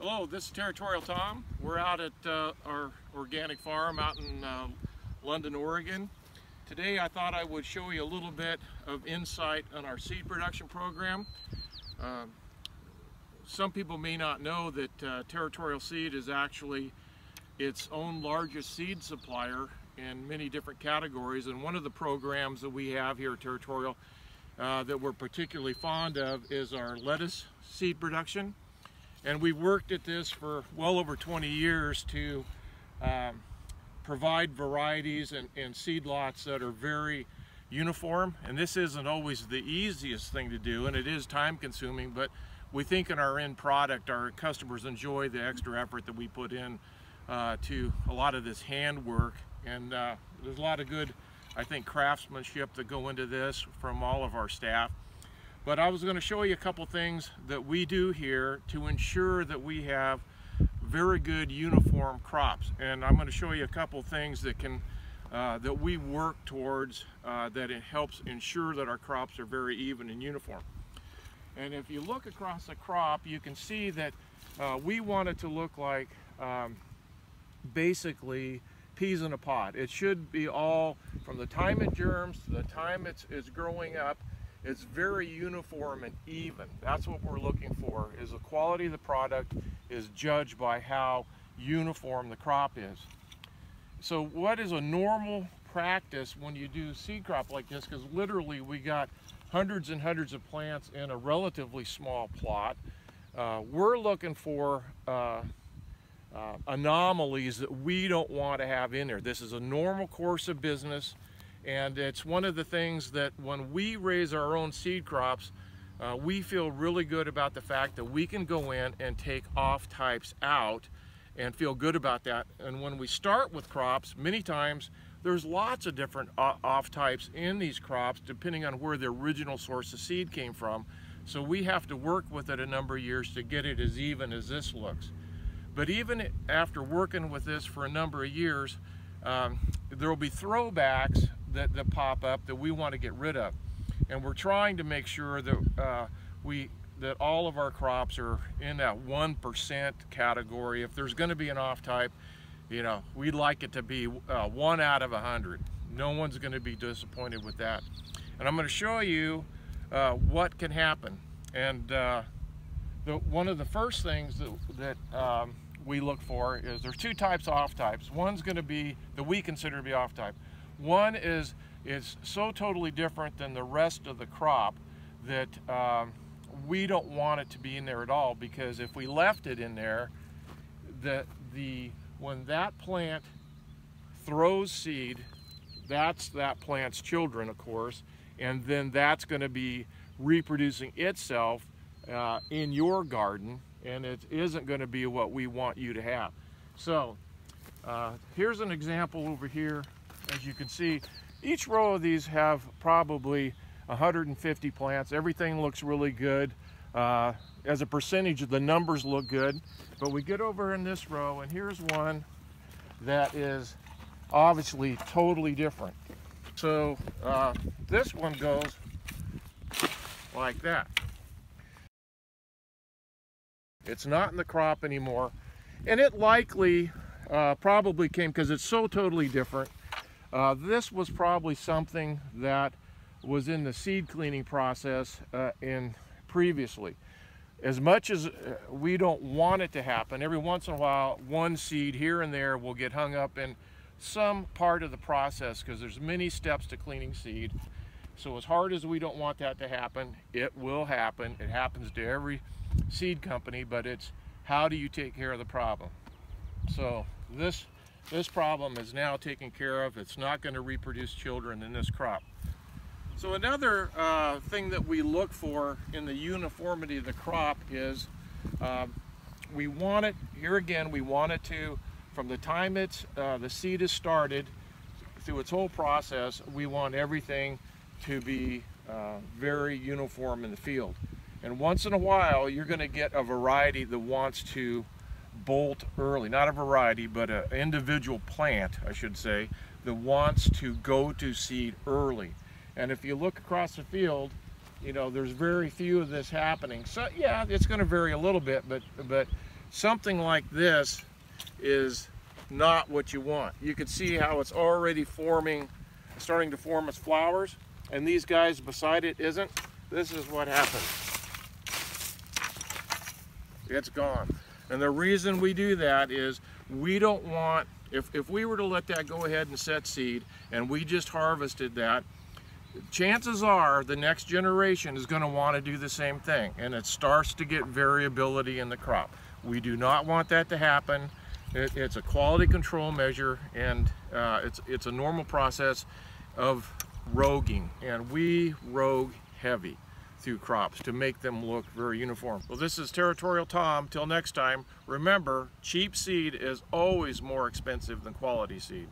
Hello, this is Territorial Tom. We're out at uh, our organic farm out in uh, London, Oregon. Today I thought I would show you a little bit of insight on our seed production program. Uh, some people may not know that uh, Territorial Seed is actually its own largest seed supplier in many different categories and one of the programs that we have here at Territorial uh, that we're particularly fond of is our lettuce seed production. And we've worked at this for well over 20 years to um, provide varieties and, and seed lots that are very uniform. And this isn't always the easiest thing to do, and it is time consuming, but we think in our end product, our customers enjoy the extra effort that we put in uh, to a lot of this handwork. And uh, there's a lot of good, I think, craftsmanship that go into this from all of our staff. But I was going to show you a couple things that we do here to ensure that we have very good uniform crops. And I'm going to show you a couple things that can uh, that we work towards uh, that it helps ensure that our crops are very even and uniform. And if you look across the crop, you can see that uh, we want it to look like um, basically peas in a pod. It should be all from the time it germs to the time it's, it's growing up it's very uniform and even. That's what we're looking for, is the quality of the product is judged by how uniform the crop is. So what is a normal practice when you do seed crop like this, because literally we got hundreds and hundreds of plants in a relatively small plot. Uh, we're looking for uh, uh, anomalies that we don't want to have in there. This is a normal course of business. And it's one of the things that when we raise our own seed crops, uh, we feel really good about the fact that we can go in and take off types out and feel good about that. And when we start with crops, many times there's lots of different off types in these crops depending on where the original source of seed came from. So we have to work with it a number of years to get it as even as this looks. But even after working with this for a number of years, um, there will be throwbacks that, that pop up that we want to get rid of. And we're trying to make sure that uh, we that all of our crops are in that 1% category. If there's going to be an off type, you know, we'd like it to be uh, one out of a 100. No one's going to be disappointed with that. And I'm going to show you uh, what can happen. And uh, the, one of the first things that, that um, we look for is there's two types of off types. One's going to be that we consider to be off type. One is is so totally different than the rest of the crop that um, we don't want it to be in there at all because if we left it in there, the, the, when that plant throws seed, that's that plant's children, of course, and then that's going to be reproducing itself uh, in your garden, and it isn't going to be what we want you to have. So uh, here's an example over here as you can see, each row of these have probably 150 plants. Everything looks really good. Uh, as a percentage, of the numbers look good. But we get over in this row, and here's one that is obviously totally different. So uh, this one goes like that. It's not in the crop anymore. And it likely uh, probably came because it's so totally different. Uh, this was probably something that was in the seed cleaning process uh, in previously. As much as uh, we don't want it to happen, every once in a while, one seed here and there will get hung up in some part of the process because there's many steps to cleaning seed. So as hard as we don't want that to happen, it will happen. It happens to every seed company, but it's how do you take care of the problem? So this this problem is now taken care of. It's not going to reproduce children in this crop. So another uh, thing that we look for in the uniformity of the crop is uh, we want it, here again, we want it to, from the time it's, uh, the seed is started through its whole process, we want everything to be uh, very uniform in the field. And once in a while, you're going to get a variety that wants to bolt early, not a variety, but an individual plant, I should say, that wants to go to seed early. And if you look across the field, you know, there's very few of this happening. So yeah, it's going to vary a little bit, but but something like this is not what you want. You can see how it's already forming, starting to form its flowers, and these guys beside it isn't. This is what happens. It's gone. And the reason we do that is we don't want, if, if we were to let that go ahead and set seed and we just harvested that, chances are the next generation is going to want to do the same thing and it starts to get variability in the crop. We do not want that to happen. It, it's a quality control measure and uh, it's, it's a normal process of roguing and we rogue heavy through crops to make them look very uniform. Well, this is Territorial Tom. Till next time, remember, cheap seed is always more expensive than quality seed.